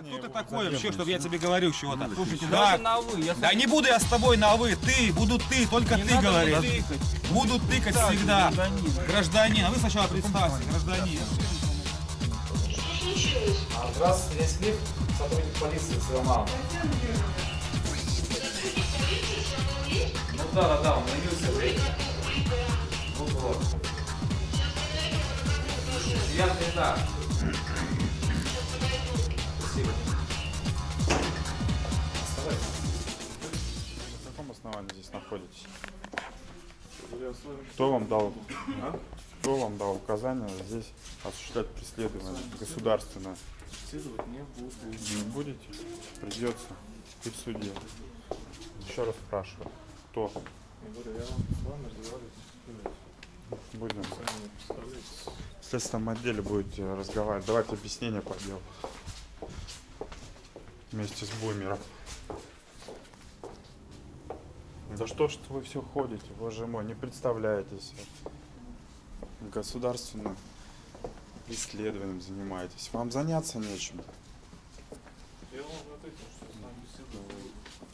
Кто его ты такой вообще, чтобы я тебе говорил чего-то? Слушайте, Да. на вы. Я Да не буду я с тобой на вы, ты, буду ты, только Не ты говоришь. мне тыкать. Буду тыкать Так, всегда. гражданин. Гражданин, а вы сначала представьте, гражданин. А здравствуйте, здесь лифт, сотрудник полиции сломал. Ну да, да, да, он явился. Вот вот. Я не так. На каком основании здесь находитесь? Кто вам дал? Кто вам дал указание здесь осуществлять преследование государственное? Следовать не буду. Не будете? Придется. И в суде. Еще раз спрашиваю. Кто? Я говорю, я с вами разговаривать. Будем. В следственном отделе будете разговаривать. Давайте объяснение по делу. Вместе с Бумером. Да что ж вы все ходите, боже мой, не представляетесь. Государственным исследованием занимаетесь. Вам заняться нечем. Я вам уже ответил, что с вами беседовал.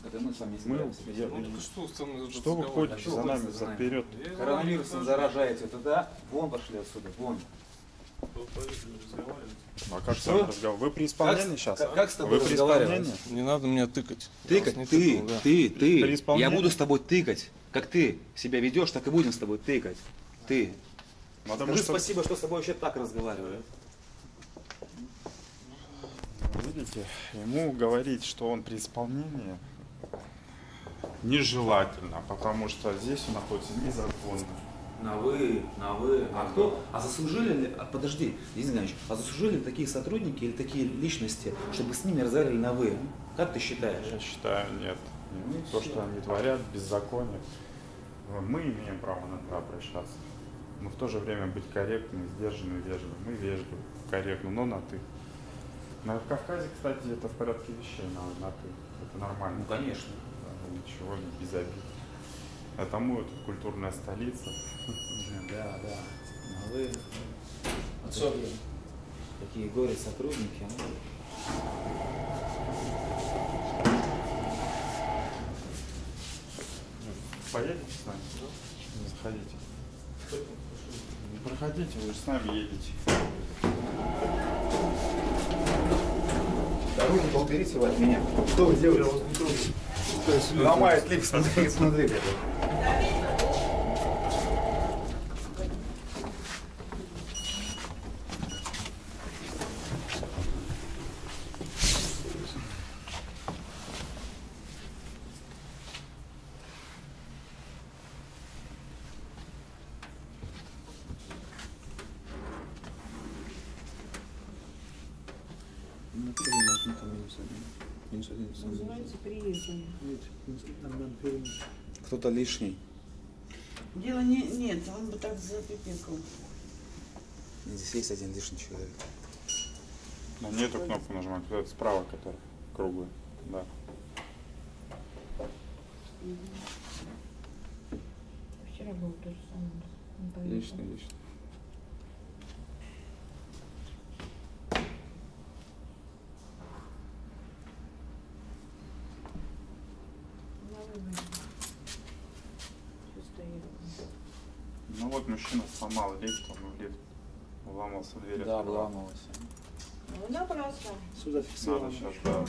Это мы с вами Мы, я- Ну что что вы ходите за нами, за за нами? вперед? Коронавирусом заражаете туда, вон пошли отсюда, вон. скажу, что поехали разговаривать. А как с Что? вами разговаривать? Вы при исполнении сейчас? Как, как с тобой Вы при исполнении? Не надо меня тыкать. Тыкать? Ты, тыкал, да. ты, ты. Исполнении? Я буду с тобой тыкать. Как ты себя ведешь, так и будем с тобой тыкать. Ты. Потому Скажи что, спасибо, что с тобой вообще так разговариваю. видите, ему говорить, что он при исполнении, нежелательно, потому что здесь он находится незаконно. На вы, на вы. А кто? А заслужили ли, а, подожди, Денис Геннадьевич, а заслужили ли такие сотрудники или такие личности, чтобы с ними разговаривали на вы? Как ты считаешь? Я считаю, нет. Нет. То, что они творят, беззаконие. Мы имеем право на это обращаться. Но в то же время быть корректными, сдержанными, вежливыми. Мы вежливы, корректны, но на ты. На Кавказе, кстати, это в порядке вещей, на, на ты. Это нормально. Ну, конечно. Да, ничего, без обид. А тому это культурная столица. Да, да. А вы вот такие, такие горе-сотрудники. а? Поедете с нами? Не заходите. Ну, Проходите, вы же с нами едете. Дорожника уберите его от меня. Что вы делаете? Ломает лифт, смотри, смотри. Называется приезжим. Кто-то лишний. Дело не, нет, он бы так запипекал. Здесь есть один лишний человек. На не эту кнопку нажимать, вот эту справа, которая круглая. Да. Вчера было то же поехал. Лишний, лишний. На выборе. Всё стоит. Ну вот мужчина сломал лифт, он в лифт вламался в дверь. Да, открывал. вламывался. Ну, напрасно. Сюда Надо сейчас, да.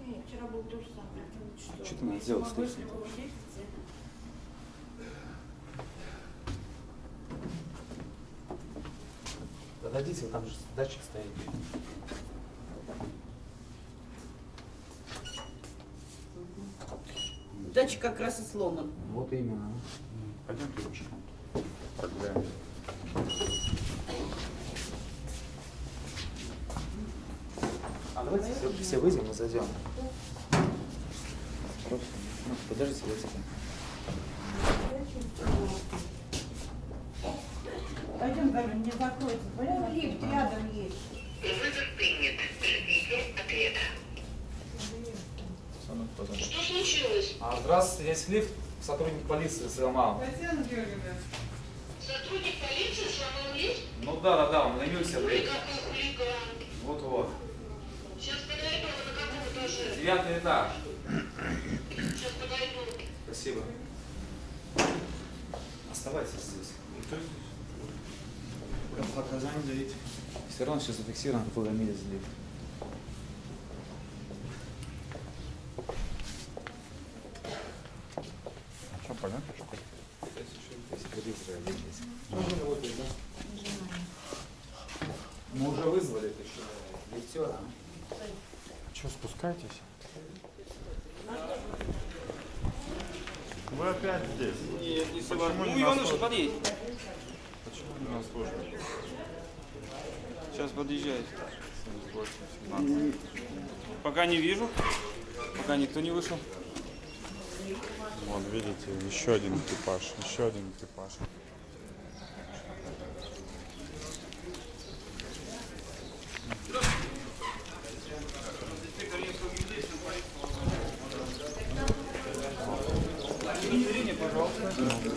Э, Вчера было то же самое. Ну, Что ты надо сделать с Могу лифтом? его здесь взять? Подойдите, там же датчик стоит. Датчик как раз и сломан. Вот именно. Пойдемте пешком. Прогуляемся. А давайте все, все выйдем и зайдем. Ну, подождите, я. Пойдем, говорю, не закроется. Пойдем, лифт рядом есть. Вызов принят. Ждите ответа. Что случилось? А здесь лифт, сотрудник полиции сломал. Сотрудник да, да, да, он ленился, блядь. Никакой хулиган. Вот-вот. Сейчас подойду, на каком этаже? Девятый этаж. Сейчас подойду. Спасибо. Оставайся здесь. Показания даете. Все равно сейчас зафиксировано, какой громилец здесь. Что, понятно, что Мы уже вызвали это еще лифтера. Что, спускайтесь? Вы опять здесь? Нет, не Почему Ну, не Ивануша, на подъедь. Почему не на службе? Сейчас подъезжает. 78, 17. Пока не вижу. Пока никто не вышел. Вон, видите, еще один экипаж, еще один экипаж.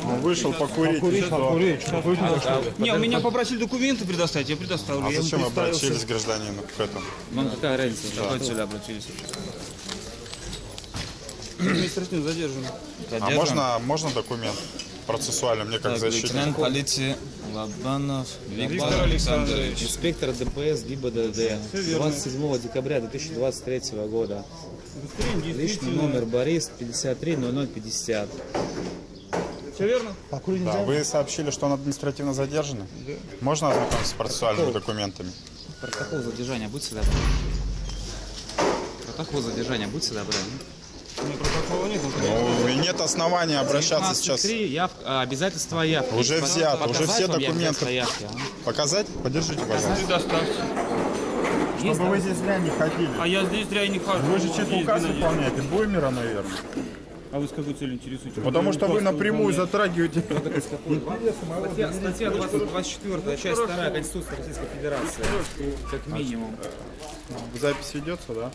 Он вышел покурить. Покурить, покурить. Не, у меня попросили документы предоставить, я предоставлю. А Я зачем обратились гражданину к этому? Вам какая разница? Цель обратились? Административно задержан. А можно, можно документ процессуальный мне как защитник? Лейтенант полиции Лобанов Виктор Александрович. Инспектор ДПС ГИБДД 27 декабря 2023 года. Личный номер Борис 53 0050. Все верно? Да, вы сообщили, что он административно задержанный? Можно ознакомиться с процессуальными документами? Протокол задержания, будьте добры. Протокол задержания, будьте добры. У меня протокола нет. Ну, и нет основания обращаться сейчас. 19.3, явка, а, обязательства явки. Уже Есть взято, показать уже все документы. явки, а? Показать? Подержите, пожалуйста. Чтобы вы здесь зря не ходили. А я здесь зря не хожу. Вы же чей-то Есть указ выполняете, Боймера, наверное. А вы с какой целью интересуетесь? Потому что вы напрямую затрагиваете. Статья, статья 20 24, часть 2 Конституции Российской Федерации. Как минимум. Запись ведется, да?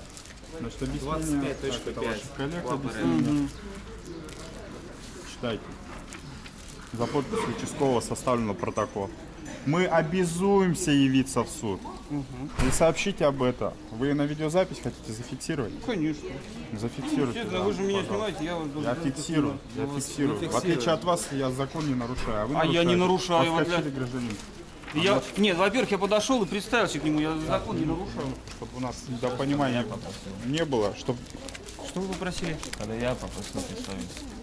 Значит, объяснение. 25.5. Так, это ваших коллег Лапа объяснение. Читайте. За подписью участкового составлено протокол. Мы обязуемся явиться в суд. И сообщите об этом. Вы на видеозапись хотите зафиксировать? Конечно. Зафиксируйте. Честно, да, вы же меня пожалуйста. снимаете, я вас Я должен фиксирую, я фиксирую. В отличие от вас, я закон не нарушаю. А, вы А я не нарушаю, вот Отскочили, гражданин. Я, нет, во-первых, я подошел и представился к нему, я закон не нарушал. Чтобы у нас до понимания не было, чтобы Что вы попросили? Когда я попросил представиться.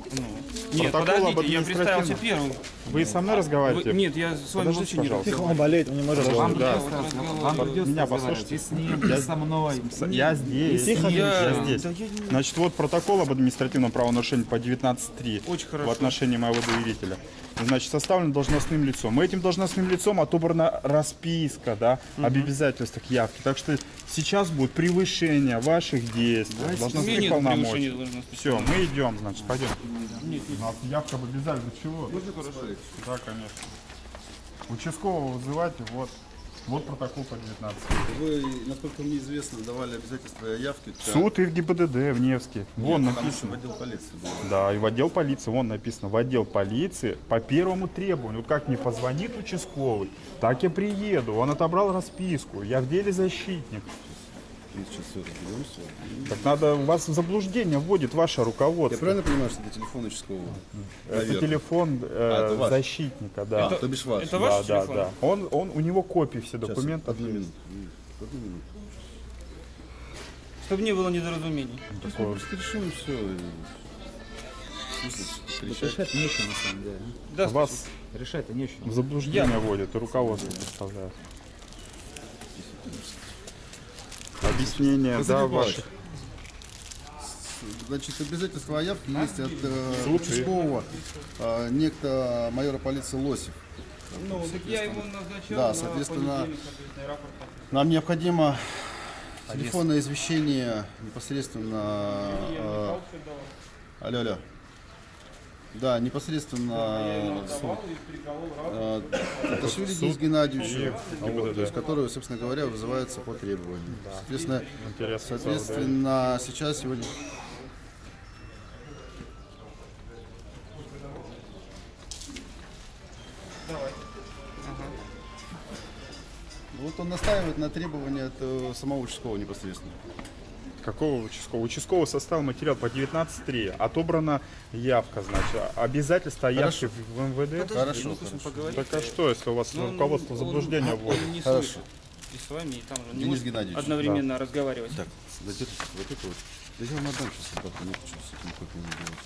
Нет, Протокол об подождите, я представился административном. первым. вы со мной Вы- разговариваете. нет, я с вами вообще не разговаривал. болеет, он не может Да. я разговариваю. Меня послушайте. с ним, и со мной. Я здесь. Я- Я здесь. да я не- Значит, вот протокол об административном правонарушении по 19.3 Очень в отношении моего доверителя. Значит, составлен должностным лицом. Этим должностным лицом отобрана расписка, да, об обязательствах явки. Так что сейчас будет превышение ваших действий, должностных нет полномочий. Все, мы идем, значит, пойдем. У нас явка об обязательствах. Чего? Да, конечно. Участкового вызывайте, вот. Вот протокол по 19. Вы, насколько мне известно, давали обязательства явки. В Суд и в ГИБДД в Невске. Вон еще в написано. отдел полиции было. Да, и в отдел полиции, вон написано, в отдел полиции по первому требованию. Вот как мне позвонит участковый, так я приеду. Он отобрал расписку, я в деле защитник. Сейчас все разберемся. Так надо, вас в заблуждение вводит ваше Я руководство. правильно понимаю, что это телефон участкового? Это Наверное. телефон э, А, это защитника, да. А, то бишь ваш. Это да, ваш да, телефон? да. Он, он, у него копии все Сейчас, документов. Одну минуту. Одну минуту. Чтобы не было недоразумений. Такое. Просто решим все. Кричать. Решать нечего, на самом деле. Да, Вас Решать-то нечего. в заблуждение вводит и руководство представляет. Объяснение, да, ваших. Значит, обязательства о явке есть от э, участкового э, некто майора полиции Лосев. Ну, так я его назначал Да, соответственно. Нам необходимо телефонное извещение непосредственно... э, алло, алло. Да, непосредственно э, Таташвили Денис Геннадьевичу, вот, то есть, который, собственно говоря, вызывается по требованию. Соответственно, Интересно. соответственно, сейчас сегодня... Вот он настаивает на требовании от э, самого участкового непосредственно. Какого участкового? Участковый составил материал по 19.3. Отобрана явка, значит. Обязательство о явке Хорошо. в МВД. Хорошо, ну, пусть он хорошо. поговорит. Так а что, если у вас Ну, руководство он- заблуждения он- вводит? Он не Хорошо. слышит. И с вами, и там же не Денис Геннадьевич, одновременно разговаривать. Так, дойдет вот это вот. Да я вам отдам сейчас обратно, нет, что с этим копией делать.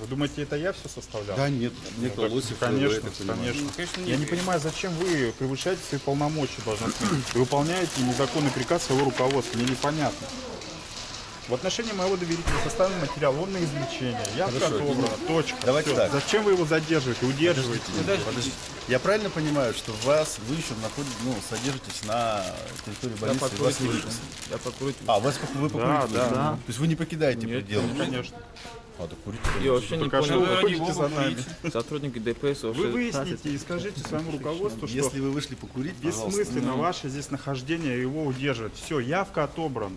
Вы думаете, это я все составлял? Да нет, Ну, некто так, Лосев, конечно, я конечно. Ну, конечно, Я нет. не понимаю, зачем вы превышаете свои полномочия должностные. Вы выполняете незаконный приказ своего руководства. Мне непонятно. В отношении моего доверителя составлен материал, он на извлечение. Я Хорошо, отобрана, точка. Давайте Всё. так. Зачем вы его задерживаете, удерживаете? Подождите. Я правильно понимаю, что вас, вы еще находитесь, ну, содержитесь на территории больницы, и вас не выпустят? Я покурить. А, вас вы покурить Да, выпустили? да. То есть вы не покидаете пределы? Конечно. А, так курите. Я вообще не а понял. вы бога, за нами? Сотрудники ДПС вообще... Вы выясните и скажите своему руководству, что Если вы вышли покурить, бессмысленно ваше здесь нахождение его удерживать. Все, явка отобрана.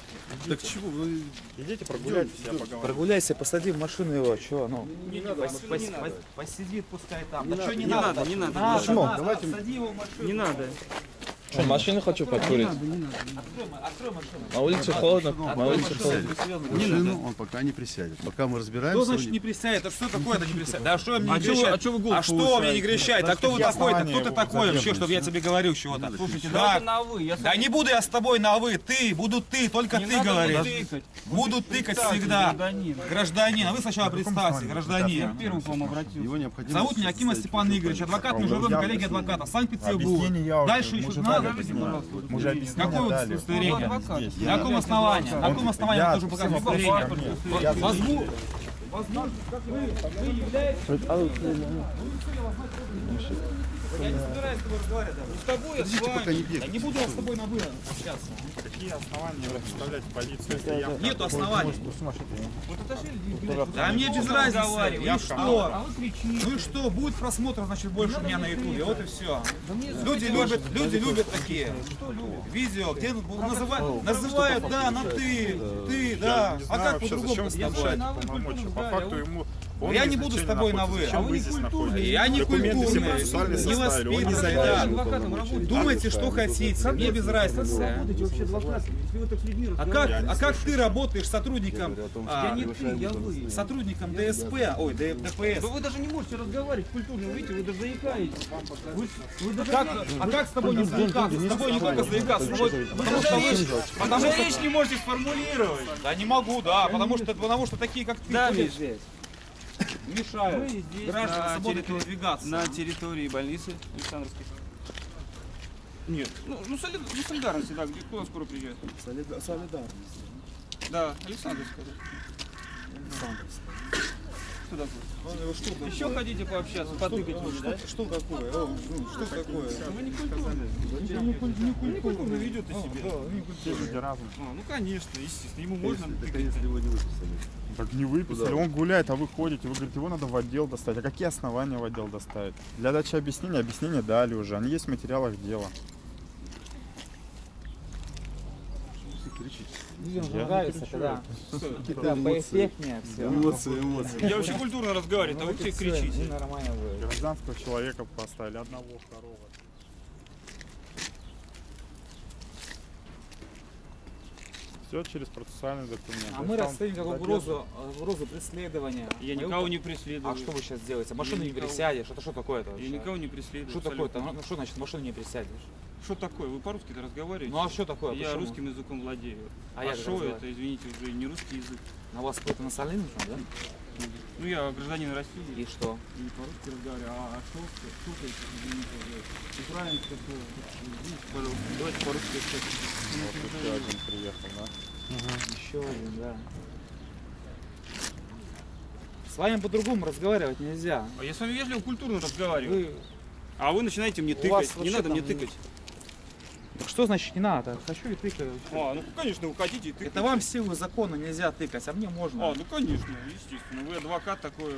Так чего вы... Идите прогуляйтесь, я поговорю. Прогуляйся, посади в машину его, чё, ну. Не надо, машину не надо. Посидит, пускай там. Да что не надо, не надо. Почему? Давайте... Не надо. Что, машину хочу покурить? На улице холодно, на улице холодно. Машину он пока не присядет. Пока мы разбираемся... Что значит не присядет? А что такое это не присядет? Да что мне А не чё вы- кричать? а чё вы голос А что мне не кричать? А кто вы такой-то? Кто ты такой вообще, чтобы я тебе говорил чего-то? Слушайте, Да. Да не буду я с тобой на вы, ты, буду ты, только Не ты надо говоришь. мне тыкать. Буду тыкать всегда. гражданин. А вы сначала представьте, гражданин. первым к вам обратился. Его необходимо... Зовут меня Акима Степан Игоревич, адвокат международной коллегии адвоката, Санкт-Петербург. Дальше еще уже надо. дали объяснение. Мы объяснение Какое дали. удостоверение? Здесь. На каком основании? На каком основании Я должен показать удостоверение? Возьму. Возможно, вы, вы являетесь... Я не собираюсь с тобой разговаривать. даже. С тобой я с не вами. Бегайте. не буду я с тобой на вы общаться. Какие основания вы представляете полицию? если я- Нету оснований. Вот это же люди, Да мне без разницы. разговаривай. И Я что? А. Ну и что? Будет просмотр, значит, больше у меня на ютубе. Вот и все. Люди любят, люди любят такие. Видео, где называют, называют, да, на ты, ты, да. Не А как по-другому с снижаете полномочия? По факту ему... он Я на не буду с тобой на вы. А вы не культурные. находитесь? Я не культурный, процессуальные не задержан. да. Думайте, что хотите, мне без разницы. А как, а как ты работаешь сотрудником, а, Я не ты, я вы. сотрудником ДСП, ой, ДПС? Да вы даже не можете разговаривать культурно, видите, вы даже заикаетесь. Вы, вы даже Как, а как с тобой не заикаться? С тобой не только заикаться, потому что вы, потому даже что, речь не можете сформулировать. да не могу, да, потому что, потому что такие, как ты, Да, здесь. Мешают Мы здесь гражданам на территории, передвигаться. на территории больницы Александровской. Нет. Ну, ну, солид, ну солидарности, да, где, куда скоро приезжает? Солидарность. Да, Александровская. да. Что такое? Еще хотите пообщаться, потыкать мне, да? Что такое? Ну, что такое? Вы не культурно. Не культурно ведете себя. Все люди разом. А, ну конечно, естественно, ему можно тыкать. если его не выписали. Так не выписали, он гуляет, а вы ходите, вы говорите, его надо в отдел доставить. А какие основания в отдел доставить? Для дачи объяснения, объяснения дали уже, они есть в материалах дела. Людям Я не нравится, когда эмоции. поэффектнее все. Эмоции, эмоции. Я вообще культурно разговариваю, а вы все кричите. Нормально будет. Гражданского человека поставили, одного, второго. Все через процессуальный документ. А мы расценим как угрозу, угрозу преследования. Я Вы- никого не преследую. А что вы сейчас делаете? Машину не никого- пересядешь? Это что такое-то Я никого не преследую. Что такое-то? Ну, что значит машину не пересядешь? Что такое? Вы по-русски-то разговариваете? Ну а что такое? Я Почему? русским языком владею. А А, я разговариваю? это, извините, уже не русский язык. На вас какой-то национализм там, да? Ну я гражданин России. И что? И по-русски разговариваю. А, а шо, шо, это, извините, уже. Украинский такой. Извините, пожалуйста, давайте по-русски общаться. Еще один приехал, да? Еще один, да. С вами по-другому разговаривать нельзя. А я с вами вежливо, культурно разговариваю. Вы А вы начинаете мне У тыкать. Не надо мне тыкать. Что значит не надо? Хочу и тыкаю. А, ну конечно, вы хотите, и тыкайте. Это вам в силу закона нельзя тыкать, а мне можно. А, ну конечно, естественно. Вы адвокат такой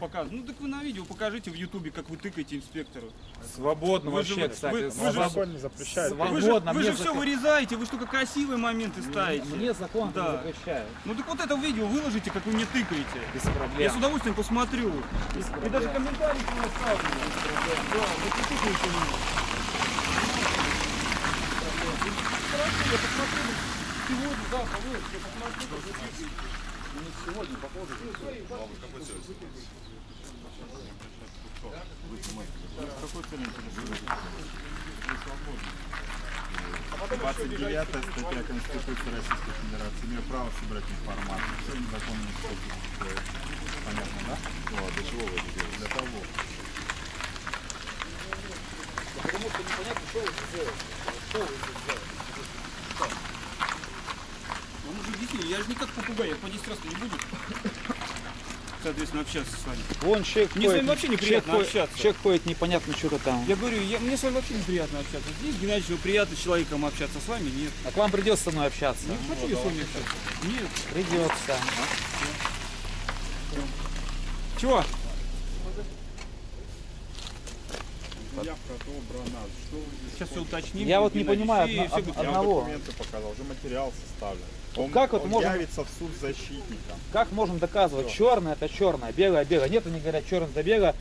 показываете. Ну так вы на видео покажите в ютубе, как вы тыкаете инспектору. Свободно Вы же- вообще, вы- кстати. вы же- свободно. Закон не запрещает. Вы же, Свободно, вы мне же все вырезаете, вы только красивые моменты ставите. Мне закон Да. не запрещает. Ну так вот это видео выложите, как вы мне тыкаете. Без Я проблем. с удовольствием посмотрю. И, и даже комментарий к вам оставлю. Да, вы тыкаете мне. Хорошо, я посмотрю. Сегодня, завтра, вы, я посмотрю, вы. Ну, не сегодня, попозже. Какой целью интересуетесь? 29 статья Конституции Российской Федерации. Имею право собрать информацию. Все незаконно не. Понятно, да? Ну, а для чего вы это делаете? Для того. Потому что непонятно, что вы здесь делаете. Что вы здесь делаете? Ну, объяснили, я же не как попугай, я по 10 раз не буду. Соответственно, общаться с вами. Вон человек Мне с ходит, вами вообще неприятно человек, общаться. человек ходит непонятно что-то там. Я говорю, я, мне с вами вообще неприятно общаться. Здесь Геннадьевич, вы приятно с человеком общаться, с вами нет. А к вам придется со мной общаться. Не хочу я с вами общаться. Нет. Придется. Чего? Явка отобрана. Что вы здесь Сейчас все уточним. Я вот не понимаю одно- одного. документы показал, уже материал составлен. Он, как вот он можно- явится в суд защитником. Как можем доказывать? Черное это черное, белое белое. Нет, они говорят черное это белое.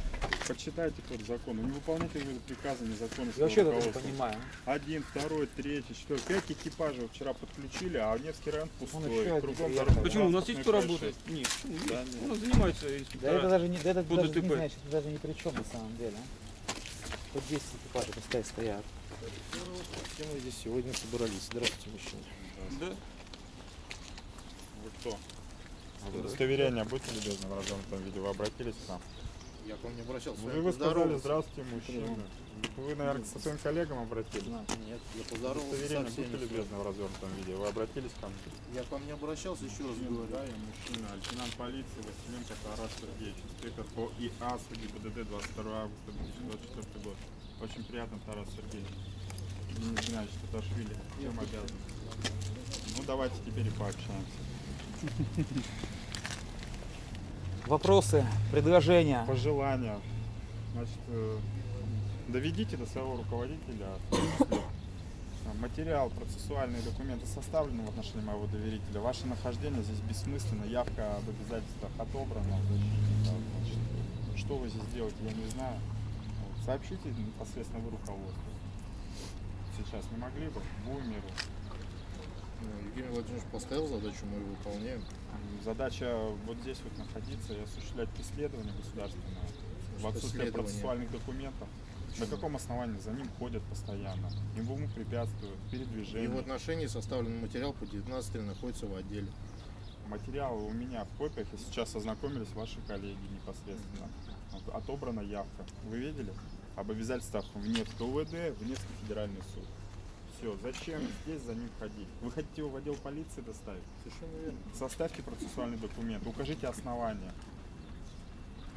Почитайте тот закон. Не выполняйте вы приказы незаконно. Я вообще не понимаю. Один, второй, третий, четвертый. Пять экипажей вчера подключили, а Невский район пустой. Кругом дорога. Почему? У нас есть кто работает? Нет. Да, нет. У нас занимаются Да это даже не, да это даже, не значит, даже ни при чем на самом деле. а. Хоть 10 экипажей пускай стоят. Все мы здесь сегодня собрались. Здравствуйте, мужчина. Да. Кто? Удостоверение будьте любезны в развернутом виде. Вы обратились к нам? Я к вам не обращался. Вы, вы сказали здравствуйте, мужчина. Вы, наверное, со своим коллегам обратились? Нет, я поздоровался Удостоверение будьте любезны в развернутом виде. Вы обратились ко мне? Я к вам не обращался, еще раз говорю. Да, я мужчина, лейтенант полиции Василенко Тарас Сергеевич, инспектор по ИА, судьи БДД 22 августа 2024 год. Очень приятно, Тарас Сергеевич. Денис Геннадьевич Таташвили, всем обязан. Ну, давайте теперь и пообщаемся. Вопросы, предложения. Пожелания. Значит, э, доведите до своего руководителя материал, процессуальные документы составлены в отношении моего доверителя. Ваше нахождение здесь бессмысленно, явка об обязательствах отобрана. что вы здесь делаете, я не знаю. Сообщите непосредственно вы руководству. Сейчас не могли бы Бумеру. Ну, Евгений Владимирович поставил задачу, мы ее выполняем. Задача вот здесь вот находиться и осуществлять преследование государственное в отсутствие процессуальных документов. На каком основании за ним ходят постоянно? Ему препятствуют, И передвижение. в отношении составленный материал по 19 находится в отделе. Материалы у меня в копиях, и сейчас ознакомились ваши коллеги непосредственно. Отобрана явка. Вы видели? Об обязательствах в Невское УВД, в Невский федеральный суд. Все, зачем здесь за ним ходить? Вы хотите его в отдел полиции доставить? Совершенно верно. Составьте процессуальный документ, укажите основания.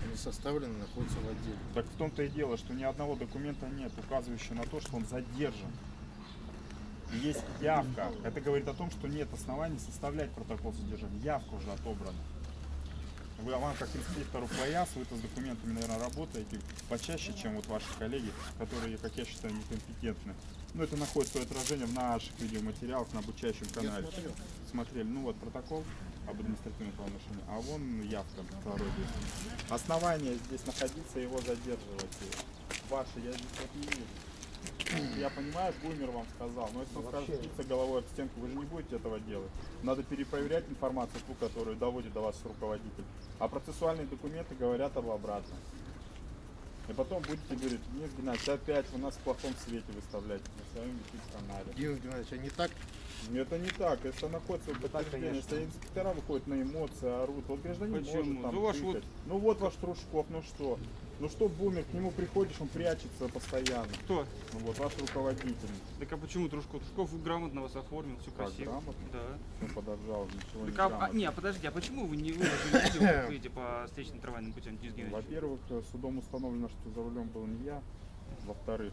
Они составлены, находятся в отделе. Так в том-то и дело, что ни одного документа нет, указывающего на то, что он задержан. Есть явка. Это говорит о том, что нет оснований составлять протокол задержания. Явка уже отобрана. Вы, а вам как инспектору ПАЯС, вы-то с документами, наверное, работаете почаще, чем вот ваши коллеги, которые, как я считаю, некомпетентны. Но это находит свое отражение в наших видеоматериалах на обучающем канале. смотрел. Смотрели. Ну вот протокол об административном правонарушении, а вон явка второй здесь. Основание здесь находиться, его задерживать. Ваши, я здесь вот не вижу. Я понимаю, Бумер вам сказал, но если он скажет биться головой об стенку, вы же не будете этого делать. Надо перепроверять информацию, ту, которую доводит до вас руководитель. А процессуальные документы говорят об обратном. И потом будете говорить, нет, Геннадьевич, опять вы нас в плохом свете выставляете на своем YouTube-канале. Евгений Геннадьевич, а не так? Это не так, это находится в подтверждении. Если инспектора выходят на эмоции, орут, вот гражданин Почему? может там Ну, ваш вот- Ну вот ваш Трушков, ну что? Ну что, Бумер, к нему приходишь, он прячется постоянно. Кто? Ну вот ваш руководитель. Так а почему Дружков? Дружков грамотно вас оформил, все Как, красиво. грамотно? Да. Ну подобжал, ничего не Так, а, а, грамотно. не, а подожди, а почему вы не выложили видео, как вы едете по встречным трамвайным путям? Во-первых, э, судом установлено, что за рулем был не я. Во-вторых,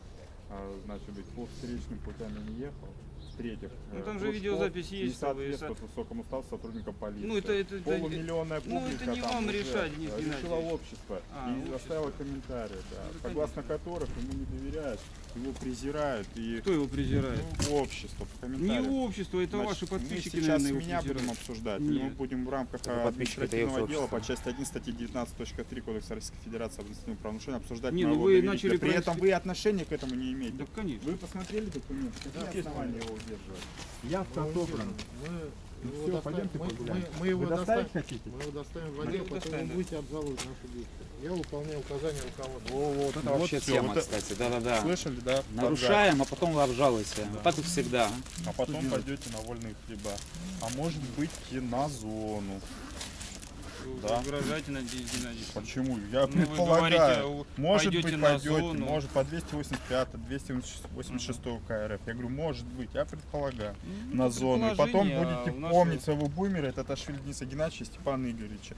а, значит быть, по встречным путям я не ехал. В-третьих, Ну, э, там же то, видеозапись есть, Не соответствует высокому статусу сотрудника полиции. Ну, это- это- это- Полумиллионная ну, это публика не там вам решать, Денис э, Геннадьевич. общество. А, и общество. оставила комментарии, да, Ну, согласно которых ему не доверяют, его презирают. И, Кто его презирает? Ну, общество, по Не комментариям. общество, это Значит, ваши подписчики, мы сейчас наверное, меня будем презирают. обсуждать, или мы Нет. будем в рамках Это это административного дела по части 1 статьи 19.3 Кодекса Российской Федерации об административном правонарушении обсуждать Не, ну моего вы начали При этом вы отношения к этому не имеете. Да, конечно. Вы посмотрели документ? Какие основания его удерживать? Я в Мы, мы Ну его всё, доставим- пойдемте мы- погуляем. мы- мы его Вы доставить доставим- хотите? Мы его доставим в его потом доставим, вы да. будете обжаловать наши действия. Я выполняю указания руководства. вот, Это вообще всё, тема, вот это- кстати, да-да-да. Слышали, да? Нарушаем, а потом вы обжалуете. Так и всегда. А потом пойдете на вольные хлеба. А может быть и на зону. Да. Угрожаете, Надеюсь Геннадьевич. Почему? Я Ну, предполагаю. говорите, может пойдете быть пойдете, зону. может по 285, 286 КРФ. Я говорю, может быть, я предполагаю. на зону. И потом а будете нас помнить своего бумера, это Ташвили Дениса Геннадьевича и Степана Игоревича.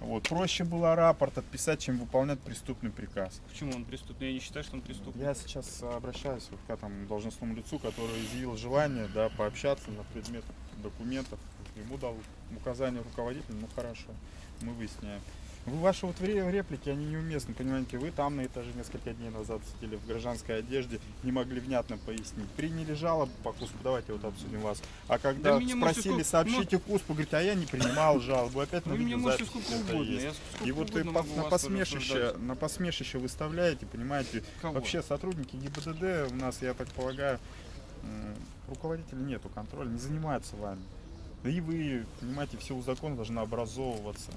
Вот. Проще было рапорт отписать, чем выполнять преступный приказ. Почему он преступный? Я не считаю, что он преступный. Я сейчас обращаюсь вот к этому должностному лицу, который изъявил желание да, пообщаться на предмет документов. Ему дал указание руководителя, ну хорошо, мы выясняем. Вы ваши вот ре- реплики, они неуместны, понимаете, вы там на этаже несколько дней назад сидели в гражданской одежде, не могли внятно пояснить. Приняли жалобу по КУСПу, давайте вот обсудим вас. А когда Да спросили, сколько- сообщите КУСПу, говорите, а я не принимал жалобу, опять на Вы сколько И вот по- могу на посмешище, на посмешище выставляете, понимаете, Кого? вообще сотрудники ГИБДД у нас, я так полагаю, руководителя нету контроля, не занимаются вами. Да и вы, понимаете, в силу закона должны образовываться.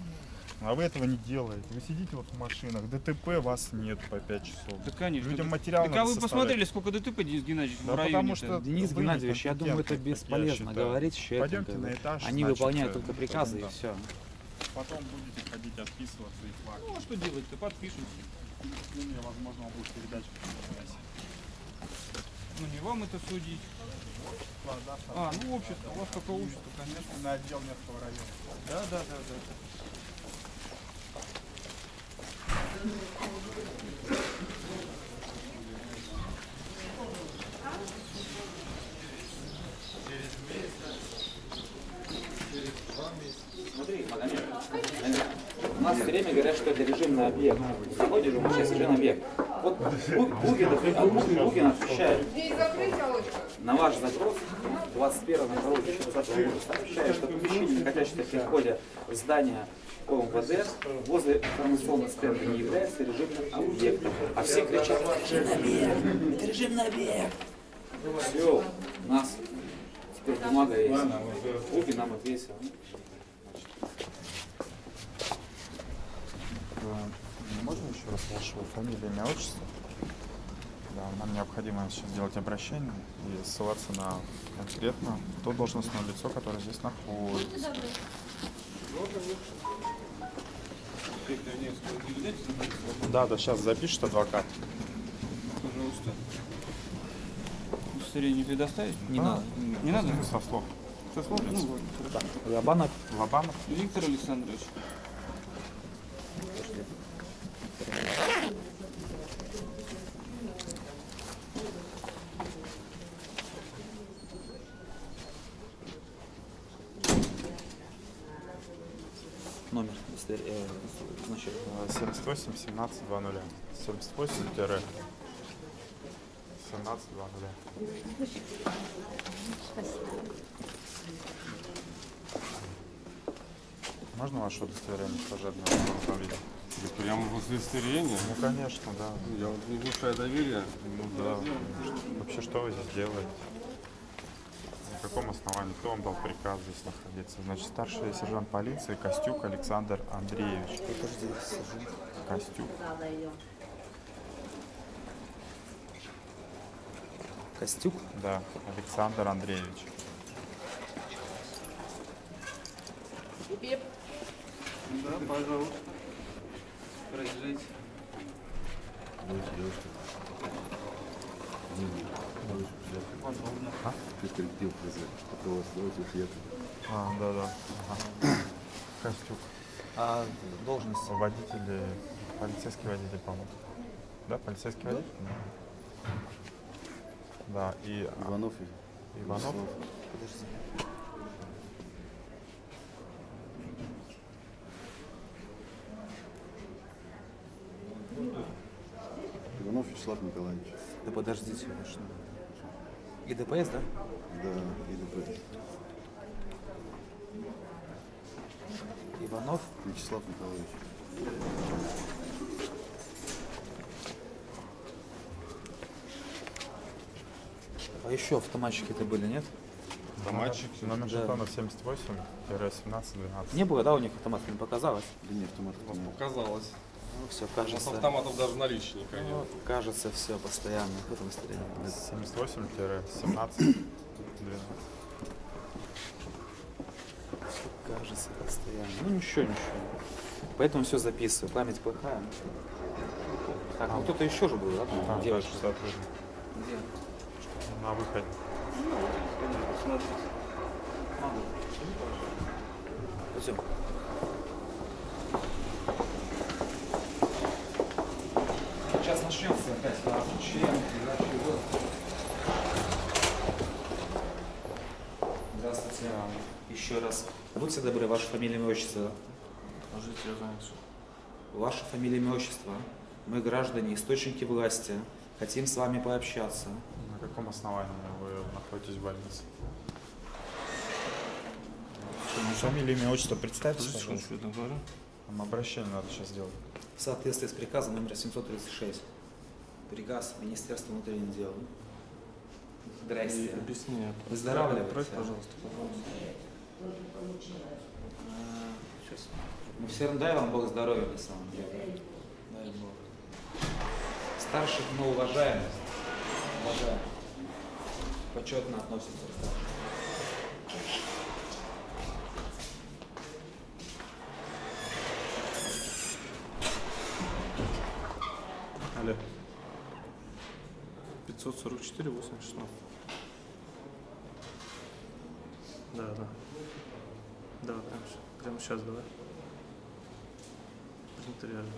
А вы этого не делаете. Вы сидите вот в машинах, ДТП вас нет по 5 часов. Да, конечно. Людям материал Так а вы посмотрели, сколько ДТП, Денис Геннадьевич, Да в районе потому что Денис Геннадьевич, я думаю, это бесполезно говорить человеку. Пойдемте на этаж. Они значит, выполняют э, только приказы и да. все. Потом будете ходить отписываться и плакать. Ну а что делать-то? Подпишемся. Ну, возможно, вам будет передачу. Ну не вам это судить. А, ну общество. У вас какое общество, конечно. На отдел местного района. Да, да, да, да. Смотри, Магомед, у нас все время говорят, что это режимный объект. Заходишь, мы сейчас режимный объект. Вот Бу- Бугин, Бугин, Бугин отвечает на ваш запрос 21 на 2 2020 года сообщает, что помещение, находящееся при входе в здание ОМВД возле информационного стенда не является режимным объектом. А все кричат, это режимный объект, это режимный объект. Все, у нас теперь бумага есть. Бугин нам ответил. Э, Можно еще раз вашего фамилию, имя, отчество? Да, нам необходимо сейчас сделать обращение и ссылаться на конкретно то должностное лицо, которое здесь находится. Да, да, сейчас запишет адвокат. Пожалуйста. Удостоверение предоставить? Не А, надо. Не надо? Со слов. Со слов? Ну вот. Лобанов Лобанов. Виктор Александрович. номер, удостовер- э, значит, Э, 78 17 20. 78 тире 17 20. Можно ваше удостоверение служебное? Прямо после удостоверения? Ну, конечно, да. Я вот не доверия. Ну да. Вообще, что вы здесь делаете? Каком основании? Кто вам дал приказ здесь находиться? Значит, старший сержант полиции Костюк Александр Андреевич. Костюк. Костюк. Да, Александр Андреевич. Да, пожалуйста. Разрешите. А, да, да. Ага. Костюк. А должность? Водитель, э, полицейский водитель, по-моему. Да, полицейский водитель? Да. Да, и Иванов и Иванов. Подожди. Иванов Вячеслав Николаевич. Да подождите, вы что? И ДПС, да? Да, и ДПС. Иванов. Вячеслав Николаевич. А еще автоматчики-то были, нет? Автоматчик. Номер жетона 78-17-12. Не было, да, у них автомат, не показалось? Да не, автомат. У показалось. Ну, все, У нас кажется. автоматов даже в наличии никогда Ну, нет. кажется, все постоянно. В этом настроении. 78-17-12. Кажется, постоянно. Ну ничего, ничего. Поэтому все записываю. Память плохая. Так, ну кто-то еще же был, да? там, А. Где? На выходе. Пойдем. Сейчас начнется опять обучение, передача его. Здравствуйте. Еще раз. Будьте добры, ваша фамилия, имя, отчество. Занят. Ваша фамилия, имя, отчество. Мы граждане, источники власти. Хотим с вами пообщаться. На каком основании вы находитесь в больнице? Фамилия, имя, отчество, пожалуйста. Что я говорю? Там обращение надо сейчас сделать. В соответствии с приказом номер 736. Приказ Министерства внутренних дел. Здрасте. Объясни. Выздоравливайте. Отправь, пожалуйста, пожалуйста. Сейчас. Ну, все равно дай вам Бог здоровья на самом деле. Дай Бог. Старших мы уважаем. Уважаем. Почетно относимся к старшим. Алло. 544 86. Да, да. Да, прямо, щ- прямо сейчас давай. Принтер реально.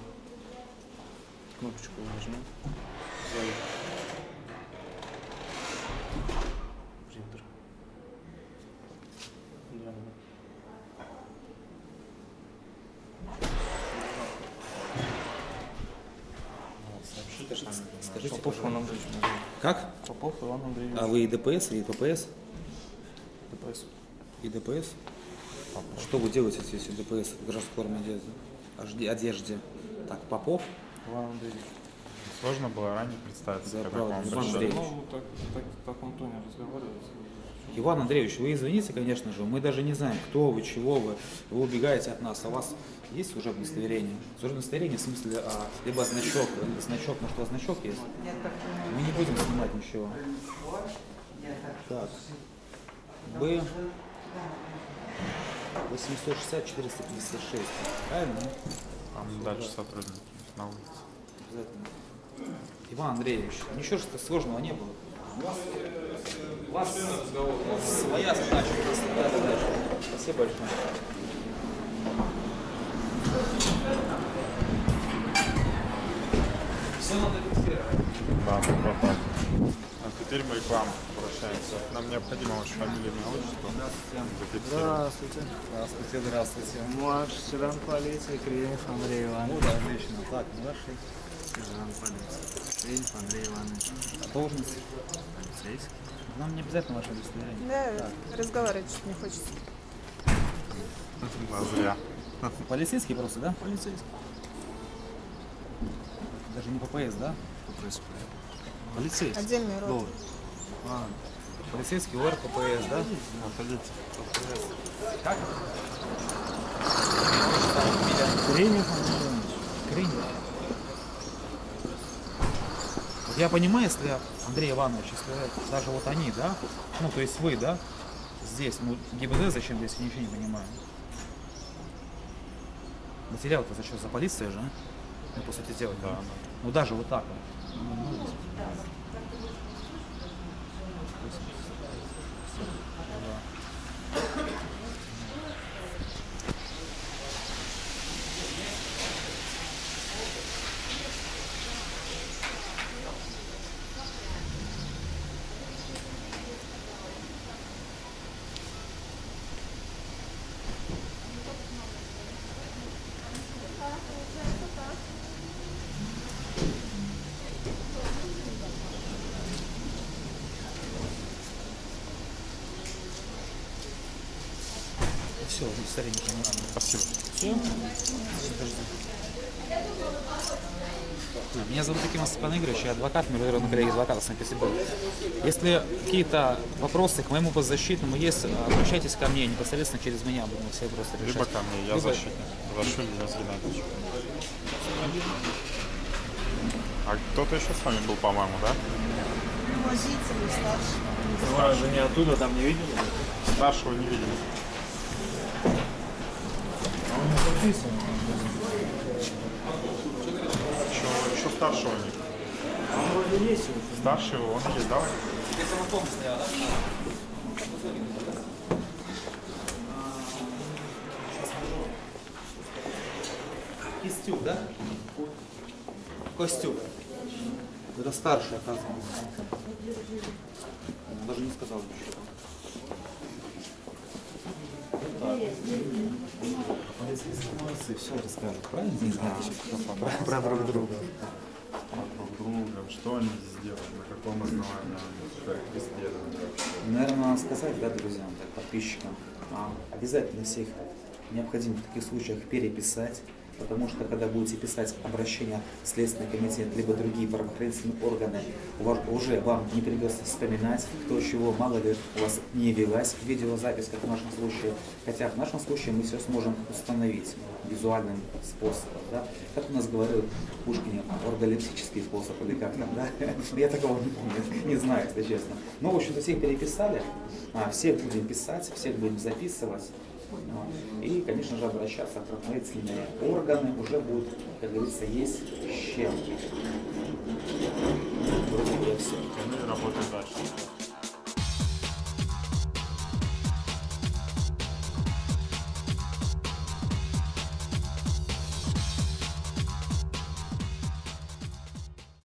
Кнопочку нажми. Звонок. Принтер. Да, да. Скажите, Иван пожалуйста. Как? Попов Иван Андреевич. А вы и ДПС, и ППС? ДПС. И ДПС? Что вы делаете здесь, и ДПС, в гражданской форме одежды? Ожде- одежде? Так, Попов? Иван Андреевич. Сложно было ранее представиться, Да, когда правда, к вам Иван. Андреевич. Ну, так, так, в таком тоне разговаривать. Иван Андреевич, вы извините, конечно же, мы даже не знаем, кто вы, чего вы, вы убегаете от нас, а вас есть служебное удостоверение? Служебное удостоверение в смысле, а, либо значок, значок, на что значок есть? Мы не будем снимать ничего. Так. Б 860 456. Правильно? Там дальше сотрудники на улице. Обязательно. Иван Андреевич, ничего же сложного не было. У вас, у вас своя задача, у нас своя задача. Спасибо большое. Все надо фиксировать. Да, вот так. А теперь мы к вам обращаемся. Нам необходимо ваше фамилия, имя, отчество. Здравствуйте. Здравствуйте, здравствуйте. Ваш сержант полиции Кривенев Андрей Иванович. Вот, отлично. Так, ваши Сержант полиции. Кривенев Андрей Иванович. должности. Полицейский. Нам не обязательно ваше удостоверение. Да, разговаривать чуть не хочется. Да, зря. Полицейский просто, да? Полицейский. Даже не ППС, да? Что происходит? Полицейский. Отдельный род. Должен. А, Полицейский ОР, ППС, да? находите. Как? Иванович. Крынев. Вот я понимаю, если Андрей Иванович, если даже вот они, да, ну то есть вы, да, здесь, ну ГИБДД зачем здесь, я ничего не понимаю. Материал-то зачем за полиция же, а? ну по сути дела, да. Ну даже вот так вот. Ну, ну, здесь. все, удостоверение не надо. Спасибо. Все? Меня зовут Акимов Степан Игоревич, я адвокат, международный коллеги адвоката Санкт-Петербурга. Если какие-то вопросы к моему подзащитному есть, обращайтесь ко мне непосредственно через меня, будем все просто решать. Либо ко мне, я Либо- защитник. Вашуль Денис Геннадьевич. А кто-то еще с вами был, по-моему, да? Возители старшие. Вы же не оттуда там не видели? Старшего не видели. А он не записан. Еще, еще старшего нет. Он вроде есть. Старший он есть, давай. Костюк, да? Костюк. Это старший, оказывается. Он даже не сказал ничего. Молодцы, все расскажут, правильно? Не знаю, про, про друг друга. Что они сделали, на каком основании их преследовали. Наверное, надо сказать, да, друзьям, так, подписчикам, а, обязательно всех необходимо в таких случаях переписать, потому что когда будете писать обращение в Следственный комитет, либо другие правоохранительные органы, уже вам не придется вспоминать, кто чего, мало ли у вас не велась видеозапись, как в нашем случае, хотя в нашем случае мы все сможем установить визуальным способом, да, как у нас говорил в Пушкине, орголепсический способ или как там, да, я такого не помню, не знаю, если честно. Ну, в общем-то, всех переписали, а, всех будем писать, всех будем записывать, и, конечно же, обращаться в правоохранительные органы уже будет, как говорится, есть с чем. И работать дальше.